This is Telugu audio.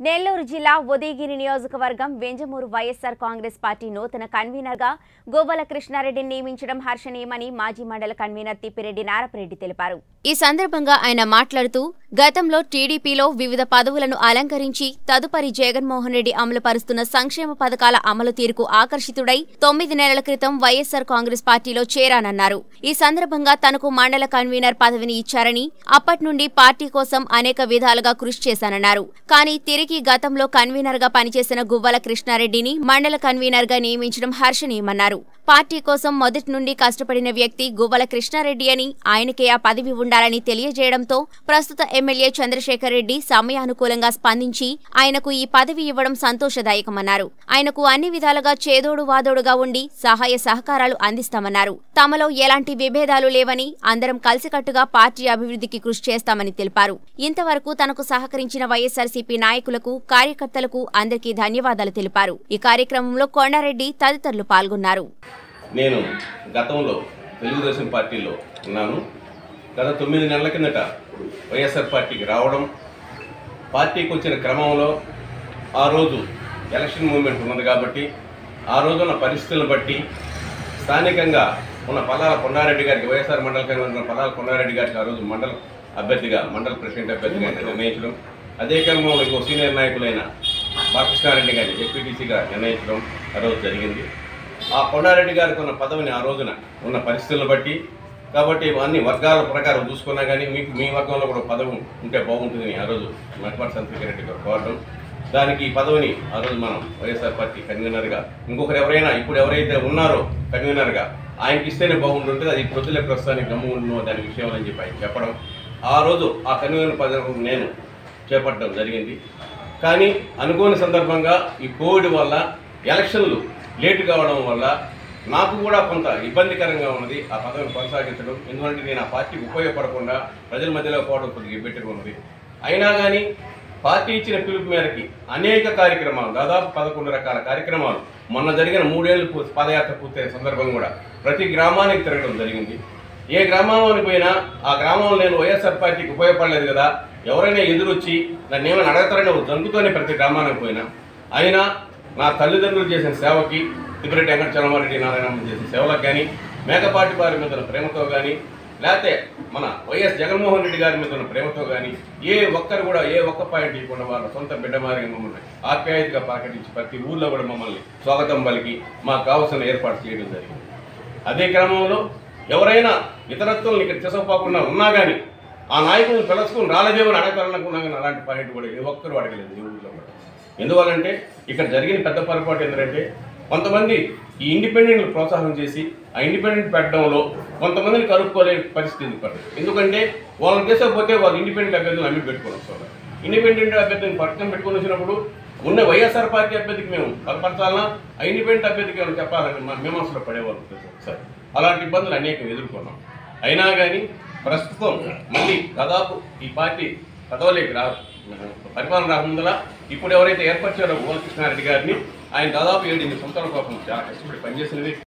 నెల్లూరు జిల్లా ఉదయగిరి నియోజకవర్గం వెంజమూరు వైఎస్సార్ కాంగ్రెస్ పార్టీ నూతన కన్వీనర్గా గోబల కృష్ణారెడ్డిని నియమించడం హర్షణీయమని మాజీ మండల కన్వీనర్ తిప్పిరెడ్డి నారపరెడ్డి తెలిపారు. ఈ సందర్భంగా ఆయన మాట్లాడుతూ గతంలో టీడీపీలో వివిధ పదవులను అలంకరించి తదుపరి జగన్మోహన్ రెడ్డి అమలుపరుస్తున్న సంక్షేమ పథకాల అమలు తీరుకు ఆకర్షితుడై తొమ్మిది నెలల క్రితం వైఎస్సార్ కాంగ్రెస్ పార్టీలో చేరానన్నారు. ఈ సందర్భంగా తనకు మండల కన్వీనర్ పదవిని ఇచ్చారని అప్పటి నుండి పార్టీ కోసం అనేక విధాలుగా కృషి చేశానన్నారు. కానీ తిరిగి గతంలో కన్వీనర్గా పనిచేసిన గువ్వల కృష్ణారెడ్డిని మండల కన్వీనర్గా నియమించడం హర్షణీయమన్నారు. పార్టీ కోసం మొదటి నుండి కష్టపడిన వ్యక్తి గువ్వల కృష్ణారెడ్డి అని ఆయనకే ఆ పదవి ఉండాలని తెలియజేయడంతో ప్రస్తుత ఎమ్మెల్యే చంద్రశేఖర్ రెడ్డి సమయానుకూలంగా స్పందించి ఆయనకు ఈ పదవి ఇవ్వడం సంతోషదాయకమన్నారు. ఆయనకు అన్ని విధాలుగా చేదోడు వాదోడుగా ఉండి సహాయ సహకారాలు అందిస్తామన్నారు. తమలో ఎలాంటి విభేదాలు లేవని అందరం కలిసికట్టుగా పార్టీ అభివృద్ధికి కృషి చేస్తామని తెలిపారు. ఇంతవరకు తనకు సహకరించిన వైఎస్సార్సీపీ నాయకులకు కార్యకర్తలకు అందరికీ ధన్యవాదాలు తెలిపారు. ఈ కార్యక్రమంలో కొండారెడ్డి తదితరులు పాల్గొన్నారు. నేను గతంలో తెలుగుదేశం పార్టీలో ఉన్నాను. గత తొమ్మిది నెలల కిందట వైఎస్ఆర్ పార్టీకి రావడం పార్టీకి వచ్చిన క్రమంలో ఆ రోజు ఎలక్షన్ మూమెంట్ ఉన్నది కాబట్టి ఆ రోజున్న పరిస్థితులను బట్టి స్థానికంగా ఉన్న పల్లాల కొండారెడ్డి గారికి వైఎస్ఆర్ మండల కేంద్రంలో ఉన్న పల్లాల కొండారెడ్డి గారికి ఆ రోజు మండల అభ్యర్థిగా మండల ప్రెసిడెంట్ అభ్యర్థిగా నిర్ణయించడం అదే క్రమంలో ఇంకో సీనియర్ నాయకులైన బాలకృష్ణారెడ్డి గారిని జెడ్పీటీసీగా నిర్ణయించడం ఆ రోజు జరిగింది. ఆ కొండారెడ్డి గారికి ఉన్న పదవిని ఆ రోజున ఉన్న పరిస్థితులను బట్టి కాబట్టి అన్ని వర్గాల ప్రకారం చూసుకున్నా కానీ మీకు మీ వర్గంలో కూడా పదవి ఉంటే బాగుంటుందని ఆ రోజు మట్మర్ చంద్రశేఖర రెడ్డి గారు కోరడం. దానికి ఈ పదవిని ఆ రోజు మనం వైఎస్ఆర్ పార్టీ కన్వీనర్గా ఇంకొకరు ఎవరైనా ఇప్పుడు ఎవరైతే ఉన్నారో కన్వీనర్గా ఆయనకి ఇస్తేనే బాగుంటుంటుంది అది ప్రజల ప్రస్తుతానికి గమ్ము దాని విషయం అని చెప్పి ఆయన చెప్పడం. ఆ రోజు ఆ కన్వీనర్ పదవి నేను చేపట్టడం జరిగింది. కానీ అనుకోని సందర్భంగా ఈ కోవిడ్ వల్ల ఎలక్షన్లు లేటు కావడం వల్ల నాకు కూడా కొంత ఇబ్బందికరంగా ఉన్నది. ఆ పదవిని కొనసాగించడం. ఎందుకంటే నేను ఆ పార్టీకి ఉపయోగపడకుండా ప్రజల మధ్యలో పోవడం కొద్దిగా ఇబ్బందిగా ఉన్నది. అయినా కానీ పార్టీ ఇచ్చిన పిలుపు మేరకి అనేక కార్యక్రమాలు దాదాపు పదకొండు రకాల కార్యక్రమాలు మొన్న జరిగిన మూడేళ్ళు పాదయాత్ర పూర్తయిన సందర్భం కూడా ప్రతి గ్రామానికి తిరగడం జరిగింది. ఏ గ్రామానికి పోయినా ఆ గ్రామంలో నేను వైఎస్ఆర్ పార్టీకి ఉపయోగపడలేదు కదా ఎవరైనా ఎదురొచ్చి నన్ను ఏమైనా అడగతారని ఒక జంకుతోనే ప్రతి గ్రామానికి పోయినా అయినా నా తల్లిదండ్రులు చేసిన సేవకి తిప్పిరెడ్డి వెంకట చలమారెడ్డి నారాయణమ్మ చేసిన సేవలకు కానీ మేకపాటి వారి మీద ప్రేమతో కానీ లేకపోతే మన వైఎస్ జగన్మోహన్ రెడ్డి గారి మీద ఉన్న ప్రేమతో కానీ ఏ ఒక్కరు కూడా ఏ ఒక్క పాయింట్ ఇవ్వకుండా వాళ్ళ సొంత బిడ్డ మారిగా మమ్మల్ని ఆప్యాయతగా ప్రకటించి ప్రతి ఊళ్ళో కూడా మమ్మల్ని స్వాగతం పలికి మాకు కావాల్సిన ఏర్పాటు చేయడం జరిగింది. అదే క్రమంలో ఎవరైనా ఇతరత్వం ఇక్కడ తీసుకుపోకుండా ఉన్నా కానీ ఆ నాయకులను పిలుచుకుని రాలేదేమని అడగాలనుకున్నా కానీ అలాంటి పాయింట్ కూడా ఏ ఒక్కరు అడగలేదు ఏ ఊళ్ళో కూడా. ఎందువల్లంటే ఇక్కడ జరిగిన పెద్ద పొరపాటు ఏంటంటే కొంతమంది ఈ ఇండిపెండెంట్లు ప్రోత్సాహం చేసి ఆ ఇండిపెండెంట్ పెట్టడంలో కొంతమందిని కలుపుకోలేని పరిస్థితి పడింది ఎందుకంటే వాళ్ళని తీసుకపోతే వాళ్ళు ఇండిపెండెంట్ అభ్యర్థులు అమ్మి పెట్టుకొని వస్తారు. ఇండిపెండెంట్ అభ్యర్థిని పక్కన పెట్టుకొని వచ్చినప్పుడు ఉన్న వైఎస్ఆర్ పార్టీ అభ్యర్థికి మేము బలపరచాలన్నా ఆ ఇండిపెండెంట్ అభ్యర్థికి ఏమైనా చెప్పాలని మా మీమాంసలో పడేవాళ్ళు సార్ అలాంటి ఇబ్బందులు అనేకం ఎదుర్కొన్నాం. అయినా కానీ ప్రస్తుతం మళ్ళీ దాదాపు ఈ పార్టీ పదవులేకి రాదు. పరిపాలన రాకముందల ఇప్పుడు ఎవరైతే ఏర్పరిచారో గోలకృష్ణారెడ్డి గారిని ఆయన దాదాపు ఏడు ఎనిమిది సంవత్సరాల కోసం చాలా కష్టపడి పనిచేసినవి